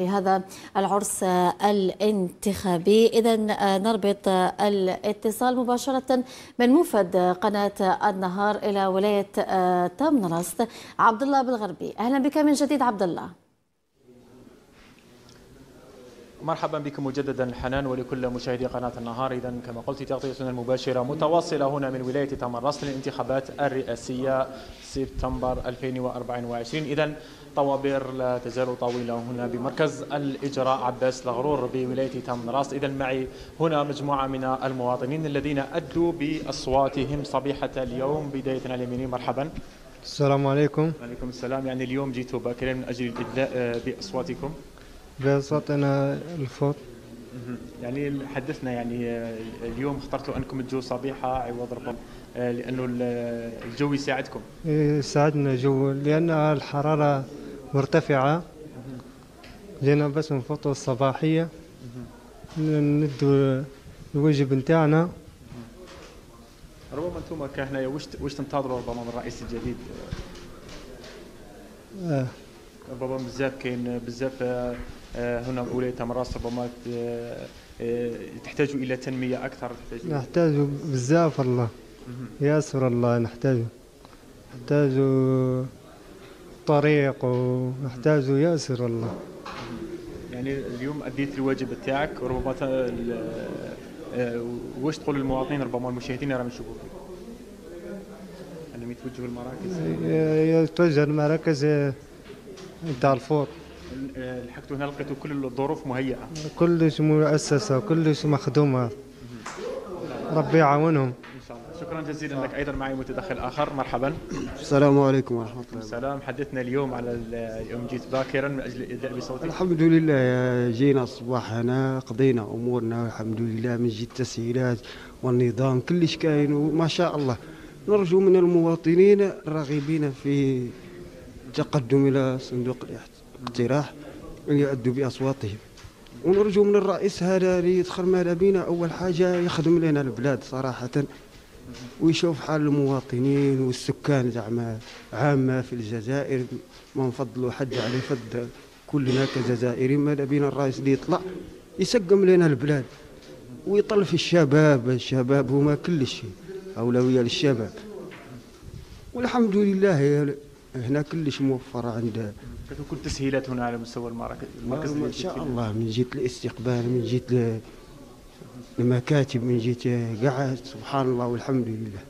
لهذا العرس الانتخابي. إذا نربط الاتصال مباشرة من موفد قناة النهار إلى ولاية تامنرست عبد الله بالغربي. أهلا بك من جديد عبد الله. مرحبا بكم مجددا حنان ولكل مشاهدي قناة النهار. اذا كما قلت تغطيتنا المباشرة متواصلة هنا من ولاية تمرست للانتخابات الرئاسية سبتمبر 2024 اذا طوابير لا تزال طويلة هنا بمركز الإجراء عباس الغرور بولاية تمرست. اذا معي هنا مجموعة من المواطنين الذين أدوا بأصواتهم صبيحة اليوم. بداية اليمين مرحبا. السلام عليكم. وعليكم السلام. يعني اليوم جئتوا باكرا من أجل الإدلاء بأصواتكم. بصوتنا الفوت. يعني حدثنا يعني اليوم اخترتوا أنكم تجوا صبيحة عوض ربما لأنه الجو يساعدكم. يساعدنا الجو لأن الحرارة مرتفعة. جينا بس نفوتوا الصباحية. ندوا الواجب نتاعنا ربما أنتم كهنا وش وش تنتظروا ربما من الرئيس الجديد؟ آه. ربما بزاف كاين بزاف هنا ولاية تمراس ربما تحتاج إلى تنمية أكثر تحتاج نحتاج بزاف الله ياسر الله نحتاج نحتاج طريق ونحتاج ياسر الله يعني اليوم أديت الواجب تاعك وربما واش تقول للمواطنين؟ ربما المشاهدين راهم يشوفوا فيك. انهم يتوجهوا للمراكز يتوجه المراكز الفور. لحقتوا هنا لقيتوا كل الظروف مهيئة. كلش مؤسسة كلش مخدومة. ربي يعاونهم. إن شاء الله. شكرا جزيلا لك. أيضا معي متدخل آخر. مرحبا. السلام عليكم ورحمة الله السلام. حدثنا اليوم على اليوم جيت باكرا من أجل الاداء بصوتك. الحمد لله. جينا الصباح هنا قضينا أمورنا. الحمد لله. من جهه التسهيلات والنظام. كلش كاين وما شاء الله. نرجو من المواطنين الراغبين في التقدم إلى صندوق الاقتراح ان يؤدوا بأصواتهم. ونرجو من الرئيس هذا اللي يدخل ماذا بينا أول حاجة يخدم لنا البلاد صراحة ويشوف حال المواطنين والسكان زعما عامة في الجزائر. ما نفضلوا حد على فد كلنا كجزائري. ماذا بينا الرئيس اللي يطلع يسقم لنا البلاد ويطل في الشباب. الشباب هما كل شيء أولوية للشباب. والحمد لله هنا كلش موفر عند كل التسهيلات هنا على مستوى المركز ما شاء الله من جهة الاستقبال من جهة المكاتب من جهة قاعد سبحان الله والحمد لله.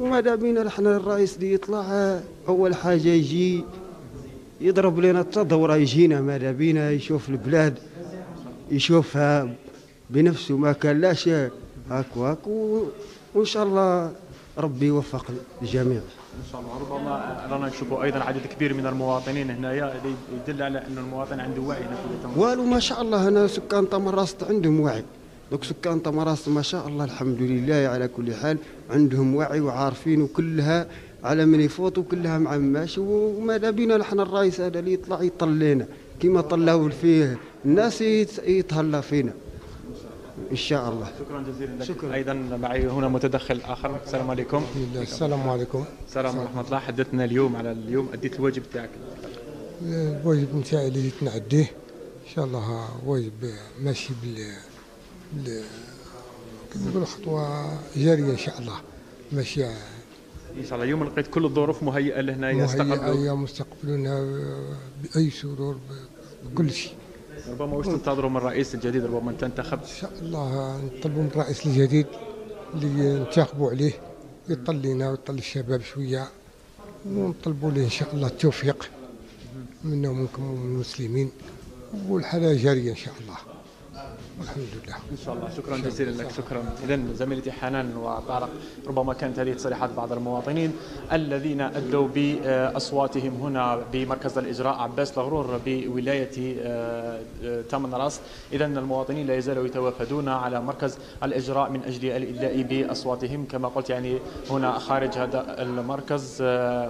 وماذا بينا إحنا الرئيس اللي يطلع أول حاجة يجي يضرب لنا التدورة يجينا ماذا بينا يشوف البلاد يشوفها بنفسه ما كان لاش هاك وهاك وإن شاء الله ربي يوفق الجميع. إن شاء الله. ربما رانا نشوفوا أيضا عدد كبير من المواطنين هنايا يدل على أن المواطن عنده وعي. والو ما شاء الله هنا سكان تمراست عندهم وعي. دوك سكان تمراست ما شاء الله الحمد لله على كل حال عندهم وعي وعارفين وكلها على من يفوت وكلها مع ماشي. وماذا بينا نحن الرئيس هذا اللي يطلع يطلينا كما طلعوا فيه الناس يتهلا فينا. إن شاء الله. شكرا جزيلا لك. شكرا. أيضا معي هنا متدخل آخر. السلام عليكم. السلام عليكم. السلام ورحمة الله. حدثنا اليوم على اليوم. أديت الواجب تاعك الواجب نتاعي اللي نعديه إن شاء الله واجب ماشي بال بال خطوة جارية إن شاء الله. ماشي. إن شاء الله. اليوم لقيت كل الظروف مهيئة لهنا مهيئة مستقبلنا بأي سرور بكل شيء. ربما واش تنتظروا من الرئيس الجديد ربما أنت انتخبت. إن شاء الله نطلبوا من الرئيس الجديد اللي ننتخبوا عليه يطل لنا ويطل الشباب شوية. ونطلبوا له إن شاء الله التوفيق منا ومنكم ومن المسلمين. والحياة جاريه إن شاء الله. والحمد لله. إن شاء الله. شكرا جزيلا لك. شكرا. اذا زميلتي حنان وطارق ربما كانت هذه تصريحات بعض المواطنين الذين أدوا بأصواتهم هنا بمركز الإجراء عباس الغرور بولاية تامن راس. اذا المواطنين لا يزالوا يتوافدون على مركز الإجراء من أجل الإدلاء بأصواتهم. كما قلت يعني هنا خارج هذا المركز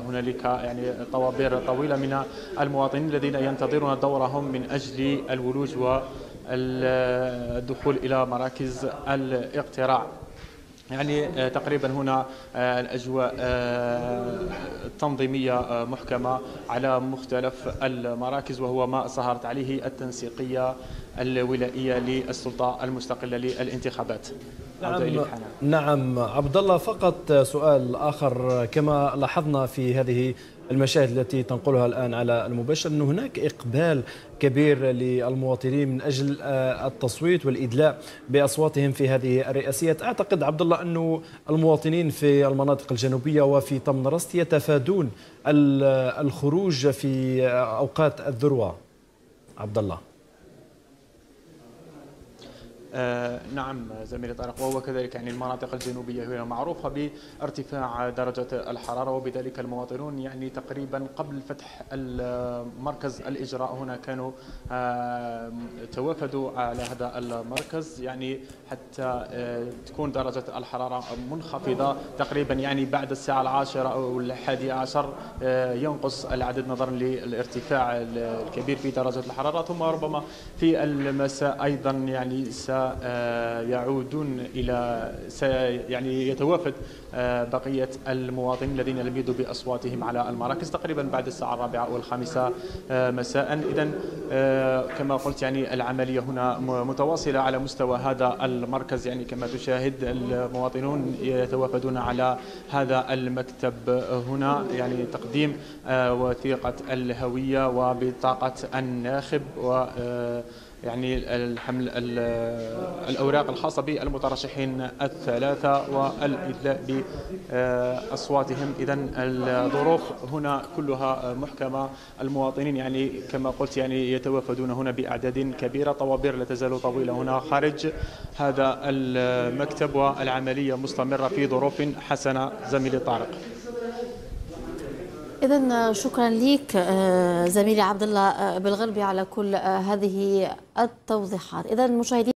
هنالك يعني طوابير طويلة من المواطنين الذين ينتظرون دورهم من أجل الولوج و الدخول إلى مراكز الاقتراع. يعني آه، تقريبا هنا آه، الأجواء آه، التنظيمية محكمة على مختلف المراكز وهو ما ظهرت عليه التنسيقية الولائية للسلطة المستقلة للانتخابات. نعم نعم. عبد الله فقط سؤال آخر. كما لاحظنا في هذه المشاهد التي تنقلها الآن على المباشر أن هناك إقبال كبير للمواطنين من أجل آه، التصويت والإدلاء بأصواتهم في هذه الرئاسيات أعتقد عبد الله أن المواطنين في المناطق الجنوبية وفي طمنرست يتفادون الخروج في أوقات الذروة. عبد الله. آه نعم زميلي طارق. وهو كذلك يعني المناطق الجنوبية هي معروفة بارتفاع درجة الحرارة وبذلك المواطنون يعني تقريبا قبل فتح مركز الإجراء هنا كانوا آه توافدوا على هذا المركز. يعني حتى آه تكون درجة الحرارة منخفضة تقريبا يعني بعد الساعة العاشرة أو الحادية عشر ينقص العدد نظرا للارتفاع الكبير في درجة الحرارة. ثم ربما في المساء أيضا يعني س يعودون إلى يعني يتوافد آه، بقية المواطنين الذين لم يدوا بأصواتهم على المراكز تقريبا بعد الساعة الرابعة والخامسة آه، مساء. اذا آه، كما قلت يعني العملية هنا متواصلة على مستوى هذا المركز. يعني كما تشاهد المواطنون يتوافدون على هذا المكتب هنا. يعني تقديم وثيقة الهوية وبطاقة الناخب و يعني الحمل الأوراق الخاصة بالمترشحين الثلاثة والإدلاء بأصواتهم. إذا الظروف هنا كلها محكمة. المواطنين يعني كما قلت يعني يتوافدون هنا بأعداد كبيرة. طوابير لا تزال طويلة هنا. خارج هذا المكتب والعملية مستمرة في ظروف حسنة. زميلي طارق. إذا شكرا لك آه، زميلي عبد الله آه، بالغربي على كل آه، هذه التوضيحات. إذا مشاهدين